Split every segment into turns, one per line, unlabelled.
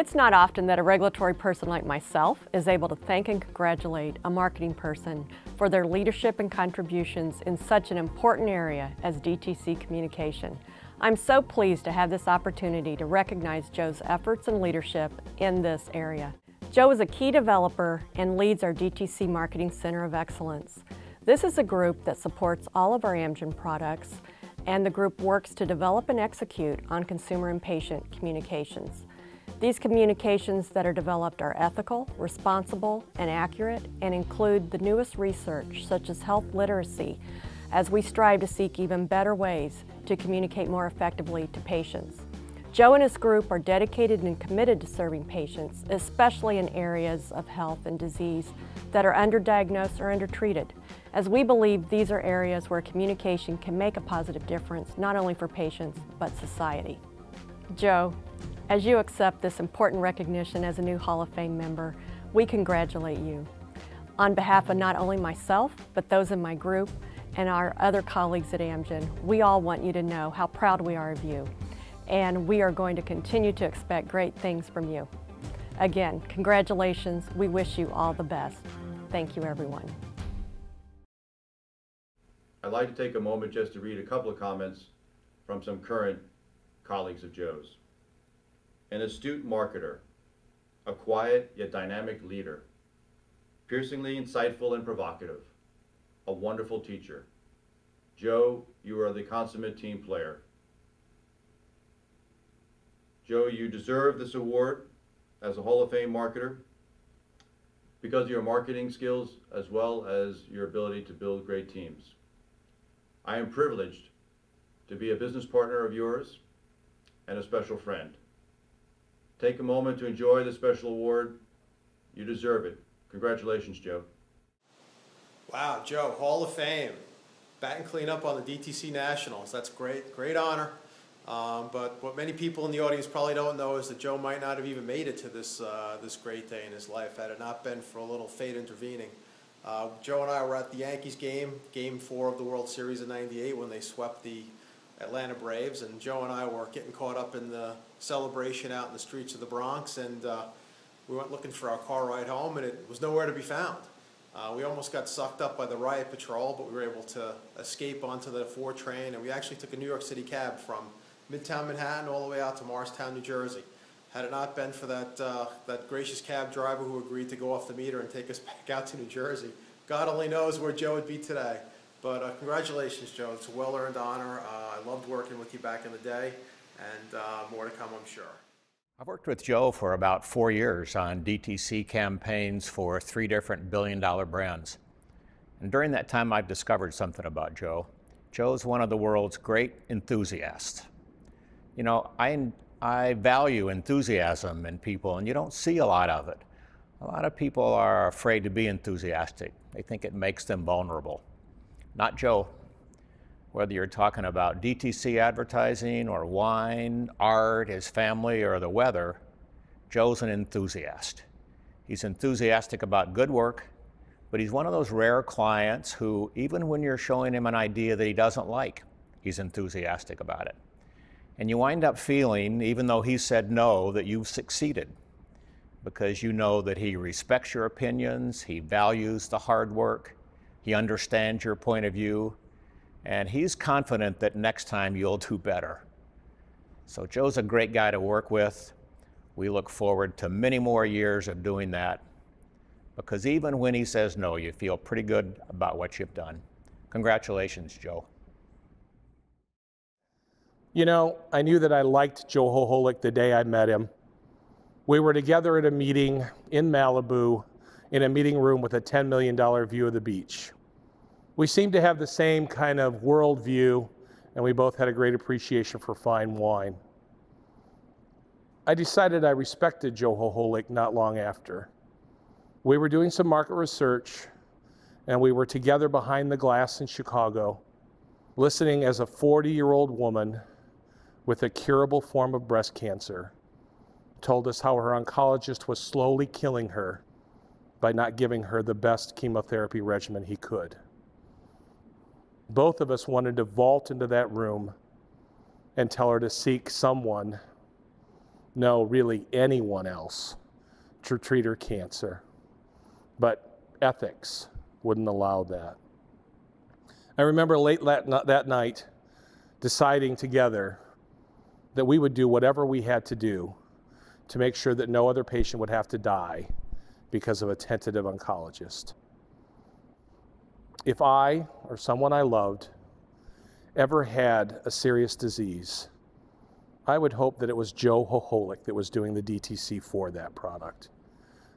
It's not often that a regulatory person like myself is able to thank and congratulate a marketing person for their leadership and contributions in such an important area as DTC communication. I'm so pleased to have this opportunity to recognize Joe's efforts and leadership in this area. Joe is a key developer and leads our DTC Marketing Center of Excellence. This is a group that supports all of our Amgen products and the group works to develop and execute on consumer and patient communications. These communications that are developed are ethical, responsible, and accurate and include the newest research such as health literacy as we strive to seek even better ways to communicate more effectively to patients. Joe and his group are dedicated and committed to serving patients, especially in areas of health and disease that are underdiagnosed or undertreated, as we believe these are areas where communication can make a positive difference not only for patients but society. Joe, as you accept this important recognition as a new Hall of Fame member, we congratulate you. On behalf of not only myself, but those in my group and our other colleagues at Amgen, we all want you to know how proud we are of you. And we are going to continue to expect great things from you. Again, congratulations. We wish you all the best. Thank you, everyone.
I'd like to take a moment just to read a couple of comments from some current colleagues of Joe's an astute marketer, a quiet yet dynamic leader, piercingly insightful and provocative, a wonderful teacher. Joe, you are the consummate team player. Joe, you deserve this award as a Hall of Fame marketer because of your marketing skills as well as your ability to build great teams. I am privileged to be a business partner of yours and a special friend. Take a moment to enjoy the special award. You deserve it. Congratulations, Joe.
Wow, Joe, Hall of Fame. Batting cleanup on the DTC Nationals. That's great, great honor. Um, but what many people in the audience probably don't know is that Joe might not have even made it to this, uh, this great day in his life had it not been for a little fate intervening. Uh, Joe and I were at the Yankees game, game four of the World Series in 98 when they swept the Atlanta Braves, and Joe and I were getting caught up in the celebration out in the streets of the Bronx, and uh, we went looking for our car ride home, and it was nowhere to be found. Uh, we almost got sucked up by the riot patrol, but we were able to escape onto the 4 train, and we actually took a New York City cab from Midtown Manhattan all the way out to Morristown, New Jersey. Had it not been for that, uh, that gracious cab driver who agreed to go off the meter and take us back out to New Jersey, God only knows where Joe would be today. But uh, congratulations, Joe. It's a well-earned honor. Uh, I loved working with you back in the day and uh, more to come, I'm sure.
I've worked with Joe for about four years on DTC campaigns for three different billion dollar brands. And during that time, I've discovered something about Joe. Joe's one of the world's great enthusiasts. You know, I, I value enthusiasm in people, and you don't see a lot of it. A lot of people are afraid to be enthusiastic. They think it makes them vulnerable. Not Joe whether you're talking about DTC advertising or wine, art, his family, or the weather, Joe's an enthusiast. He's enthusiastic about good work, but he's one of those rare clients who, even when you're showing him an idea that he doesn't like, he's enthusiastic about it. And you wind up feeling, even though he said no, that you've succeeded because you know that he respects your opinions, he values the hard work, he understands your point of view, and he's confident that next time you'll do better. So Joe's a great guy to work with. We look forward to many more years of doing that because even when he says no, you feel pretty good about what you've done. Congratulations, Joe.
You know, I knew that I liked Joe Hoholick the day I met him. We were together at a meeting in Malibu in a meeting room with a $10 million view of the beach we seemed to have the same kind of worldview, and we both had a great appreciation for fine wine. I decided I respected Joe Hoholick not long after. We were doing some market research, and we were together behind the glass in Chicago, listening as a 40 year old woman with a curable form of breast cancer told us how her oncologist was slowly killing her by not giving her the best chemotherapy regimen he could both of us wanted to vault into that room and tell her to seek someone no, really anyone else to treat her cancer. But ethics wouldn't allow that. I remember late that night deciding together that we would do whatever we had to do to make sure that no other patient would have to die because of a tentative oncologist. If I or someone I loved ever had a serious disease, I would hope that it was Joe Hoholick that was doing the DTC for that product.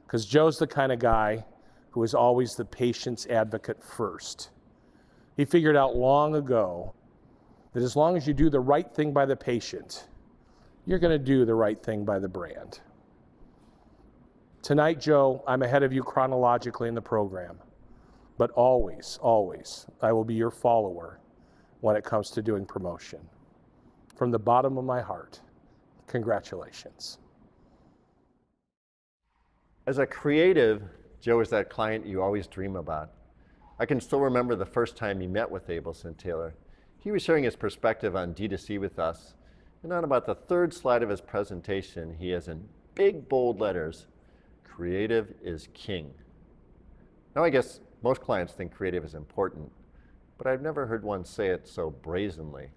Because Joe's the kind of guy who is always the patient's advocate first. He figured out long ago that as long as you do the right thing by the patient, you're going to do the right thing by the brand. Tonight, Joe, I'm ahead of you chronologically in the program, but always, always, I will be your follower when it comes to doing promotion. From the bottom of my heart, congratulations.
As a creative, Joe is that client you always dream about. I can still remember the first time he met with Abelson Taylor. He was sharing his perspective on D2C with us, and on about the third slide of his presentation, he has in big bold letters, creative is king. Now I guess most clients think creative is important, but I've never heard one say it so brazenly.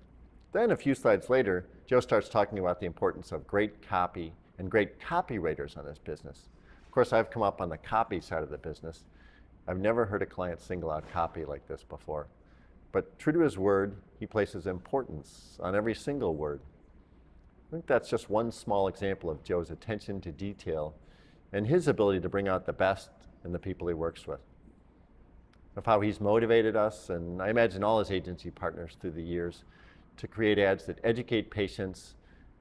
Then a few slides later, Joe starts talking about the importance of great copy and great copywriters on his business. Of course, I've come up on the copy side of the business. I've never heard a client single out copy like this before. But true to his word, he places importance on every single word. I think that's just one small example of Joe's attention to detail and his ability to bring out the best in the people he works with. Of how he's motivated us, and I imagine all his agency partners through the years, to create ads that educate patients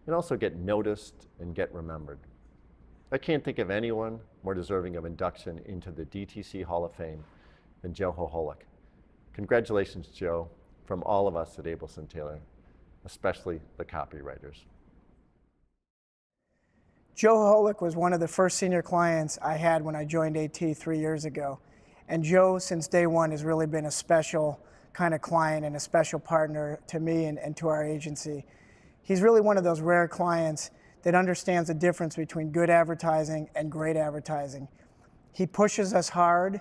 and also get noticed and get remembered. I can't think of anyone more deserving of induction into the DTC Hall of Fame than Joe Hoholick. Congratulations, Joe, from all of us at Abelson Taylor, especially the copywriters.
Joe Holick was one of the first senior clients I had when I joined AT three years ago. And Joe, since day one, has really been a special kind of client and a special partner to me and, and to our agency. He's really one of those rare clients that understands the difference between good advertising and great advertising. He pushes us hard.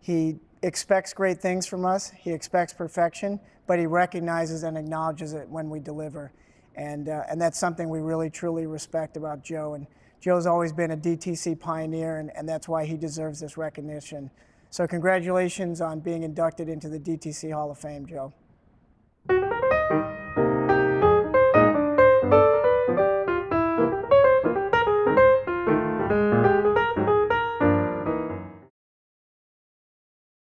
He expects great things from us. He expects perfection, but he recognizes and acknowledges it when we deliver. And, uh, and that's something we really, truly respect about Joe. And Joe's always been a DTC pioneer, and, and that's why he deserves this recognition. So, congratulations on being inducted into the DTC Hall of Fame, Joe.